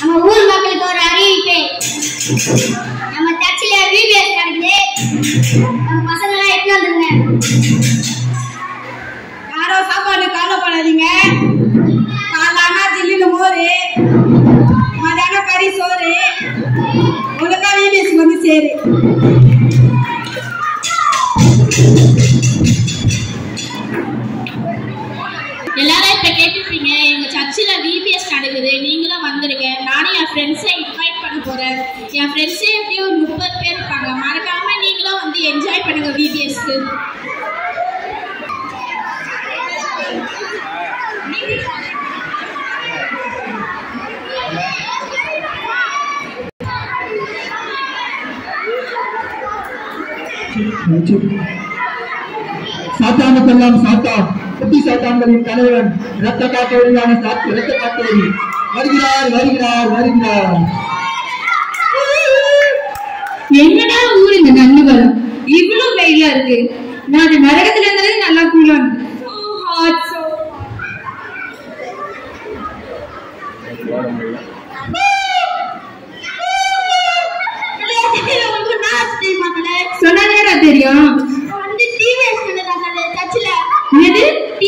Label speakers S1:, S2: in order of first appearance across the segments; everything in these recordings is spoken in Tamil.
S1: நம்ம ஊர் மக்களுக்கு ஒரு அறிவிப்பு. நம்ம சர்ச்சில் விபிஎஸ் நடக்குது நம்ம பசங்களாம் எட்டு வந்துருங்க.
S2: யாரோ சாப்பாடு கவலைப்படாதீங்க. காலானா ஜில்லுன்னு மோர் மதியானம் கறி சோறு. ஒழுங்கா விபிஎஸ்க்கு வந்து சேரு.
S3: எல்லாரும் கேட்டிருப்பீங்க எங்க சர்ச்சில் விபிஎஸ் நடக்குது. நீங்களும் வந்துடுங்க நானும் என் ஃப்ரெண்ட்ஸை இன்வைட் பண்ண போறேன். என் ஃப்ரெண்ட்ஸே எப்படியும் ஒரு முப்பது பேர் இருப்பாங்க மறக்காம நீங்களும் வந்து என்ஜாய் பண்ணுங்க விபிஎஸ்க்கு
S4: சாத்தானுக்கெல்லாம் சாத்தான் குட்டி சாத்தான்களின் தலைவன் இரத்த காட்டேரியான சாத்து இரத்த காட்டேரி வருகிறார் வருகிறார் வருகிறார்.
S2: என்னடா ஊர் இந்த நன்னுகளும் இவ்வளவு வெயிலா இருக்கு. நான் அந்த நரகத்துல இருந்ததே நல்லா கூலா சொன்னதேடா தெரியும்?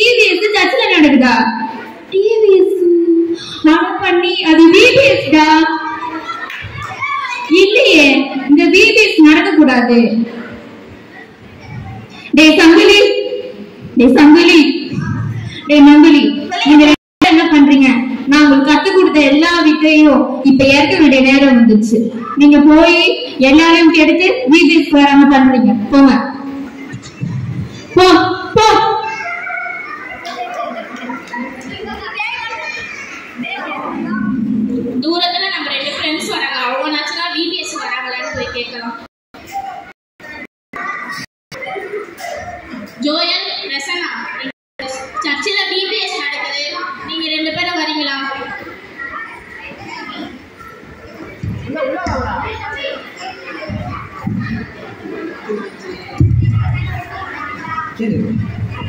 S1: டிவிஎஸ் சர்ச்சில்
S2: நடக்குதா? டிவிஎஸ் ஆன் பண்ணி அது விபிஎஸ் டா? இல்லையே இந்த விபிஎஸ் நடக்க கூடாது டே சங்கிலி. டே சங்கிலி. டே மங்கிலி நீங்க என்ன பண்றீங்க? நான் உங்களுக்கு கத்து கொடுத்த எல்லா வீட்டையும் இப்ப இறக்க வேண்டிய நேரம் வந்துச்சு. நீங்க போய் எல்லாரையும் கெடுத்து விபிஎஸ் வராம பண்றீங்க போங்க.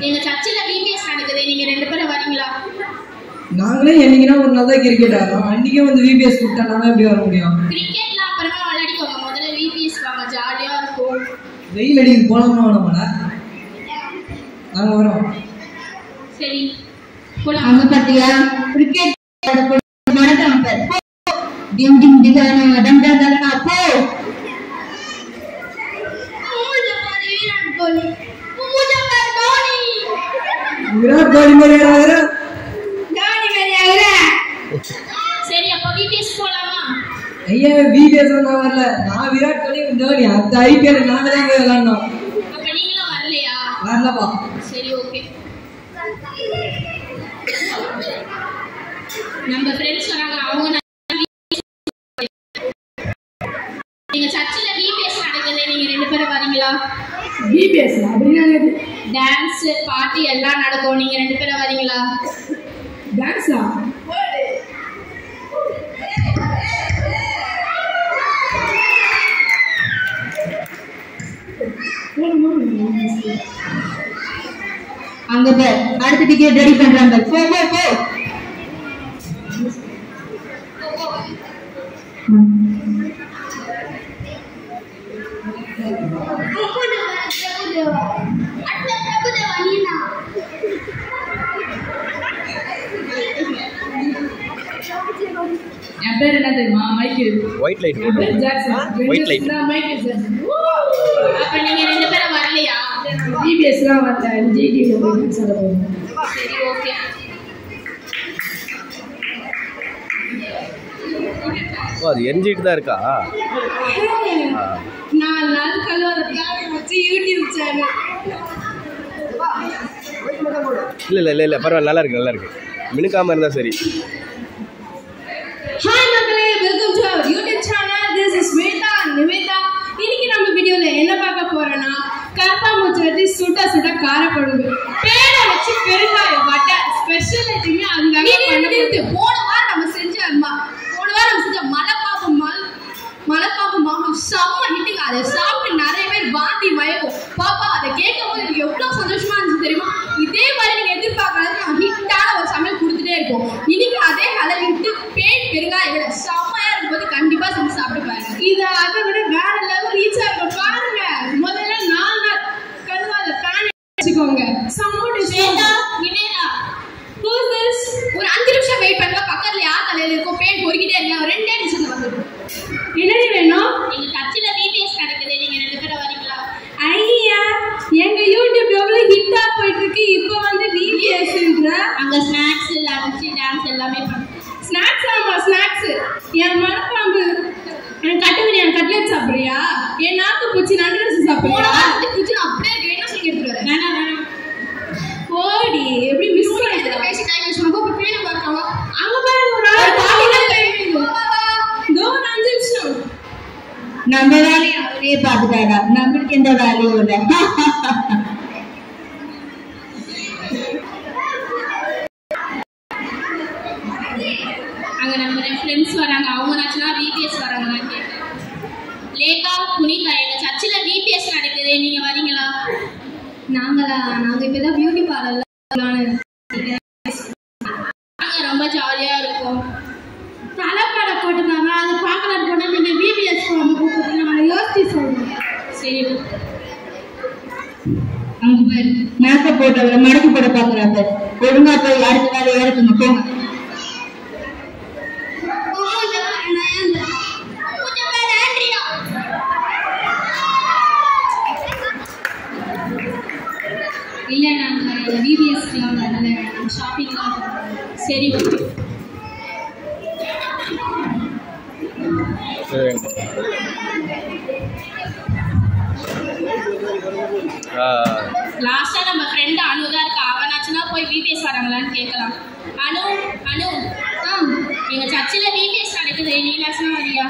S3: எங்க சர்ச்சில் விபிஎஸ் நடக்குது. நீங்க ரெண்டு பேரும் வரீங்களா?
S5: நாங்களே என்னைக்குனா ஒரு நாள் தான் கிரிக்கெட் ஆடுறோம். அன்னைக்கே வந்து விபிஎஸ் கூப்பிட்டா நாங்க எப்படி வர முடியும்.
S3: கிரிக்கெட்ல அப்புறமா விளையாடிக்கோங்க. முதல்ல விபிஎஸ் வாங்க. ஜாலியா இருக்கும்.
S5: வெயில் அடிக்கு போலாமா வேணாமாடா நாங்க வரோம்.
S3: சரி. போலாம்.
S2: அங்க பாத்தியா? கிரிக்கெட் நடக்கிறான் பாரு போ. டிங் டிங் டிகானா டம் டம் டனா போ
S1: விராட் கோலி முஜஃபர் தோனி
S5: விராட் கோலி மாதிரி ஆடுற
S2: தாடி மாதிரி ஆகுற
S3: சரி அப்ப விபிஎஸ் போலாமா?
S5: ஐயா விபிஎஸ் நான் வரல. நான் விராட் கோலி தோனி அந்த ஐபிஎல் நாங்க தான் போய் விளாண்டோம்
S3: அப்ப நீங்களும் வரலையா?
S5: வரலப்பா.
S3: சரி ஓகே. நம்ம ஃப்ரெண்ட்ஸ் வராங்க அவங்க நீங்க சர்ச்சில் விபிஎஸ் நடக்குது. நீங்க ரெண்டு பேரும் வரீங்களா?
S2: பிபிஎஸ் அப்படின்னா
S3: டான்ஸ் பார்ட்டி எல்லாம் நடக்கும். நீங்க ரெண்டு பேரும் வரீங்களா
S2: டான்ஸா அங்க பார். அடுத்த டிக்கெட் ரெடி பண்றாங்க. போ போ போ.
S1: பிரபுதேவா
S2: பேர் என்ன தெரியுமா Michael
S6: white light
S2: Jackson
S6: light.
S2: நான் மைக்கேல் ஜாக்சன்
S3: அப்ப நீங்க ரெண்டு பேரும் வரலையா?
S2: பிபிஎஸ்லாம் வரல. ஜிடிவி போய் சொல்ல போகிறேன்
S3: சரி ஓகே.
S6: ஓ அது எரிஞ்சிட்டு தான் இருக்கா? ஆ.
S2: நாலு நாள் கழுவாதற்காக வச்சு யூடியூப் சேனல்
S6: இல்லை இல்லை இல்லை இல்லை பரவாயில்ல நல்லா இருக்கு நல்லா இருக்கு. மினுக்காம இருந்தா சரி.
S2: Hi our YouTube channel this is Swetha Nivetha இன்னைக்கு நம்ம வீடியோல என்ன பார்க்க போறோம்னா கருப்பாம்பூச்சி வச்சு சுட சுட காரப்படுது. பேரை வச்சு பெருங்க வட்டை ஸ்பெஷல் எதுவுமே அதுக்காக பண்ணி போன வாரம் நம்ம செஞ்ச ம- போன வாரம் நம்ம செஞ்ச மலைப்பாப்பு மல் மலைப்பாப்பு மாமம் செம்ம ஹிட்டுங்க அதை சாப்பிட்டு நிறைய பேர் வாந்தி மயக்கும் பாப்பா அதை கேட்கும் போது எனக்கு எவ்வளவு சந்தோஷமா இருந்துச்சு தெரியுமா இதே மாதிரி நீங்க எதிர்பார்க்காத நான் ஹிட்டான ஒரு சமையல் கொடுத்துட்டே இருக்கோம் இன்னைக்கு அதே கலர் விட்டு பேய்
S3: பெருங்காய விட செம்மையா இருக்கும்போது கண்டிப்பா செஞ்சு சாப்பிட்டு பாருங்க
S2: இது அதை விட வேற லெவல் ரீச் ஆகும் பாருங்க முதல்ல நாலு நாள் கருவாத பேன் வச்சுக்கோங்க சம்மோட்
S3: ஸ்வேதா நிவேதா
S2: Who's this?
S3: ஒரு அஞ்சு நிமிஷம் வெயிட் பண்ணுங்க பக்கத்துல யார் தலையில இருக்கோ பேன் பொறுக்கிட்டே இருங்க ஒரு ரெண்டே நிமிஷத்துல வந்துடும்
S2: என்னடி வேணும்
S3: எங்க சர்ச்சில் விபிஎஸ் நடக்குது நீங்க ரெண்டு பேரும் வரீங்களா
S2: ஐயா எங்க யூடியூப் எவ்வளவு ஹிட்டா போயிட்டு இருக்கு இப்போ வந்து விபிஎஸ்ன்ற
S3: அங்க ஸ்நாக்ஸ் லஞ்ச் டான்ஸ் எல்லாமே பண்ணுறோம்
S2: ஸ்நாக்ஸ் ஆமா ஸ்நாக்ஸ் என் மனப்பாம்பு எனக்கு கட்டு பிரியாணி கட்லெட் சாப்பிடுறியா என் நாக்கு பூச்சி நடுரசு
S3: போன
S2: சாப்பிடுறியா
S3: வாரத்துக்கு குச்சி நான் அப்படியே இருக்கு என்ன சொல்லி எடுத்துட்டு வரேன் வேணாம் வேணாம்
S2: போடி எப்படி மிஸ் பண்ணிட்டு
S3: பேசி டைம் வச்சு போய் பேனை பார்க்கலாம்
S2: அங்க பாருங்க ஒரு ஆள் பாத்தீங்கன்னா தெரியுது இதோ ஒரு அஞ்சு நிமிஷம்
S7: நம்ம வேலையை நம்மளுக்கு எந்த வேலையும் இல்லை
S3: அங்க நம்ம ஃப்ரெண்ட்ஸ் வராங்க அவங்க நாச்சுனா விபிஎஸ் வராங்களான்னு கேட்டேன் லேகா புனிதா எங்க சர்ச்சில் விபிஎஸ் நடக்குது நீங்க வரீங்களா
S8: நாங்களா நாங்க இப்பதான் பியூட்டி பார்லர்ல
S3: அங்க ரொம்ப ஜாலியா இருக்கும்
S8: தலைப்பாடை போட்டுருக்காங்க அது பார்க்கலாம் போனா நீங்க பிபிஎஸ் வந்து கூப்பிட்டு நாங்க யோசிச்சு சொல்றோம்
S3: சரி
S7: அங்க பாரு மேக்கப் போட்டவள மடக்கு போட பாக்குறாங்க ஒழுங்கா போய் அடுத்த வேலையை எடுத்துங்க போங்க.
S8: இல்ல நாங்க பிபிஎஸ்க்குலாம் வரல. ஷாப்பிங்லாம்
S3: சரி ஓகே. லாஸ்டா நம்ம ஃப்ரெண்ட் அனு தான் இருக்கா அவனாச்சுன்னா போய் விபிஎஸ் வராங்களான்னு கேட்கலாம் அனு அனு. எங்க சர்ச்சில் விபிஎஸ் நடக்குது நீனாச்சுன்னா வரியா?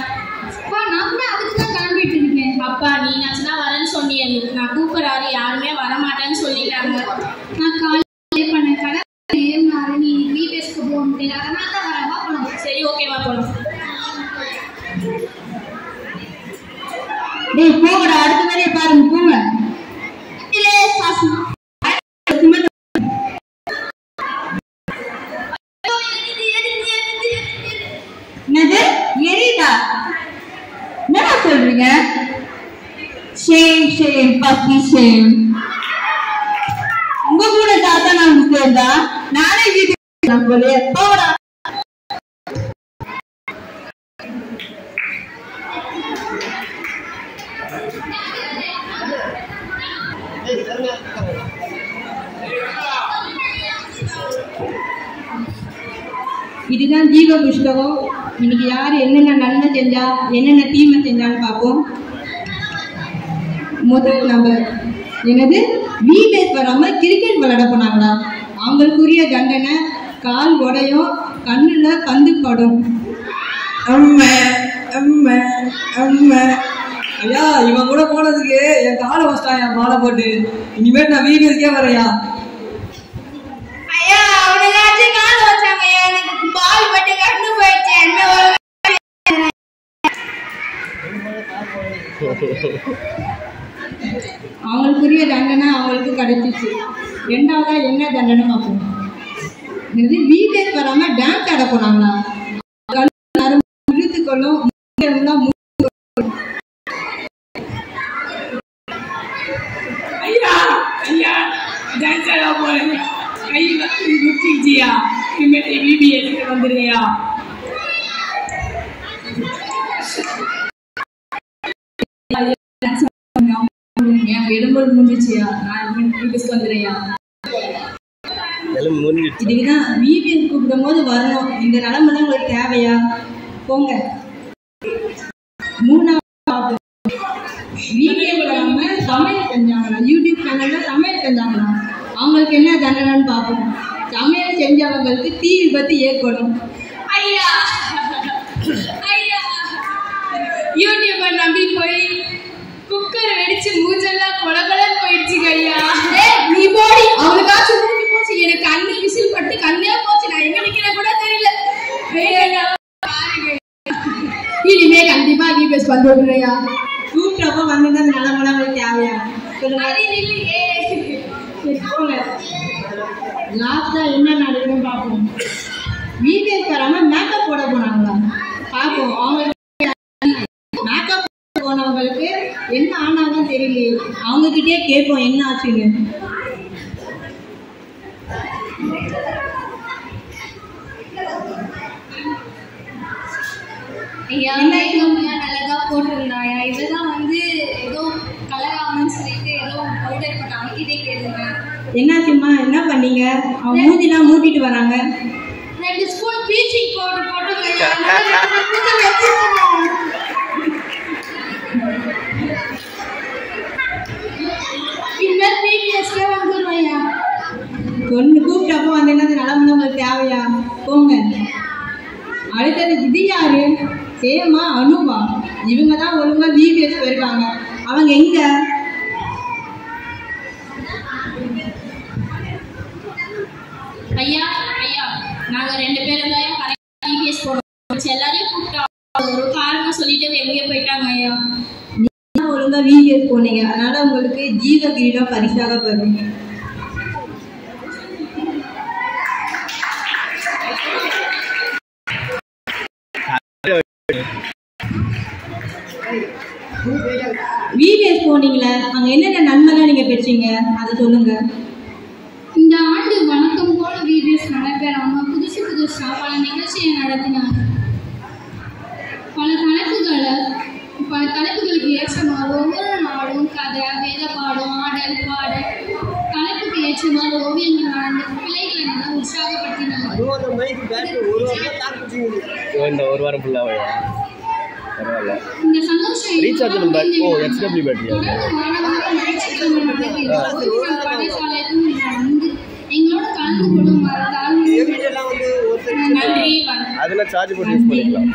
S8: அப்பா நான் கூட அதுக்கு தான் கிளம்பிட்டு இருக்கேன்.
S3: அப்பா நீனாச்சுன்னா வரேன்னு சொன்னியே நான் கூப்பிடாரு யாருமே வர மாட்டேன்னு சொல்லிட்டாங்க.
S8: நான் கால் பண்ணேன். கடை ஏறினாரு நீ பிபிஎஸ்க்கு போகணும் அதனால தான் வரவா போனோம்
S3: சரி ஓகேவா போலாம்.
S7: டேய் போங்கடா. அடுத்த வேலையை பாருங்க. போங்க. ஷேம் ஷேம் பப்பி ஷேம் உங்க கூட தாத்தா நான் சேர்ந்தா நானே வீட்டுக்கு போலே போடா.
S9: இதுதான் ஜீவ புஷ்டகம் இன்னைக்கு யார் என்னென்ன நன்மை செஞ்சா என்னென்ன தீமை செஞ்சான்னு பார்ப்போம். முதல் நம்பர் என்னது? வீபேஸ் வராம கிரிக்கெட் விளையாட போனாங்களா? அவங்களுக்குரிய தண்டனை கால் உடையும் கண்ணுல பந்து படும்.
S5: அம்மா அம்மா அம்மா. ஐயா இவன் கூட போனதுக்கு என் காலை வச்சிட்டான் என் மாலை போட்டு. இனிமேல் நான் வீடியோஸ்க்கே வரையா?
S8: ஐயா அவனுக்காச்சும் கால் வச்சாங்க எனக்கு பால் பட்டு கண்டு போயிடுச்சு என்ன ஒரு
S9: அவங்களுக்குரிய தண்டனை அவங்களுக்கு கிடைச்சிச்சு. ரெண்டாவதா என்ன தண்டனை பார்ப்போம். இது வீபேஸ் வராம டான்ஸ் ஆட போனாங்களா
S2: என் எலும்பு முடிஞ்சிச்சியா நான் பிபிஎஸ்க்கு வந்துடுறியா
S9: கூப்பிடும் போது வரணும். இந்த நிலைமை தான் உங்களுக்கு தேவையா? போங்க. மூணாவது. விபிஎஸ் வராம சமையல் செஞ்சாங்களா? யூடியூப் சேனல்ல சமையல் செஞ்சாங்களா? அவங்களுக்கு என்ன தண்டனைன்னு பார்ப்போம். சமையல் செஞ்சவங்களுக்கு தீ விபத்து ஏற்படும்.
S2: ஐயா! ஐயா! யூடியூபர் நம்பி போய் குக்கர் வெடிச்சு மூஞ்செல்லாம் கொலகலன்னு போயிடுச்சுங்க ஐயா
S3: நீ போடி. அவனுக்காச்சும் மூடி போச்சு. எனக்கு கண்ணு விசில் பட்டு கண்ணே போச்சு. நான் எங்க நிக்கிறேன் கூட தெரியல. இனிமே கண்டிப்பா விபிஎஸ் வந்து விடுறியா?
S9: கூப்பிட்டப்ப வந்து இந்த நிலைமை உங்களுக்கு தேவையா? லாஸ்டா என்ன நடக்குதுன்னு பார்ப்போம். விபிஎஸ் வராம மேக்கப் போட போனாங்களா? பார்ப்போம். அவங்க மேக்கப் போனவங்களுக்கு என்ன ஆனாங்கன்னு தெரியலையே. அவங்க கிட்டயே கேட்போம் என்ன ஆச்சுன்னு.
S8: ஐயா நல்லதா போட்டிருந்தாயா இவதான் வந்து ஏதோ கலர் ஆகணும்னு சொல்லிட்டு ஏதோ பவுடர் போட்டு அவங்கிட்டே கேளுங்க
S9: என்னாச்சும்மா என்ன பண்ணீங்க? அவங்க மூஞ்சிலாம் மூட்டிட்டு வராங்க.
S8: ரெண்டு ஸ்பூன் ப்ளீச்சிங் பவுடர் போட்டு
S9: சேமா அனுபா இவங்க தான் ஒழுங்கா விபிஎஸ் போயிருக்காங்க. அவங்க எங்க?
S3: ஐயா ஐயா நாங்க ரெண்டு பேரும் தான் டிபிஎஸ் மிச்ச எல்லாரையும் கூப்பிட்டோம். ஒரு காரணம் சொல்லிட்டு எங்கேயோ போயிட்டாங்க ஐயா.
S9: தான் ஒழுங்கா விபிஎஸ் போனீங்க. அதனால உங்களுக்கு ஜீவ கிரீடம் பரிசாக பெறும். விவிஎஸ் போனீங்களே அங்க என்னென்ன நன்மைலாம் நீங்க பெற்றீங்க? அதை சொல்லுங்க.
S8: இந்த ஆண்டு வணக்கம் போல விவிஎஸ் நடைபெறாம புதுசு புதுசாக பல நிகழ்ச்சியை நடத்தினாங்க. பல தலைப்புகளை பல தலைப்புகளுக்கு ஏற்றமாறு ஒவ்வொரு நாளும் கதை வேத பாடம் ஆடல் பாடல் ஓவியங்கள் பிள்ளைகளை நல்லா
S6: இந்த ஒரு வாரம் ஃபுல்லாக பரவாயில்ல. Rechargeable bat- ஓ,
S8: எங்களோட கலந்து
S3: வணக்கம்.
S6: அதெல்லாம் சார்ஜ் போட்டு யூஸ் பண்ணிக்கலாம்.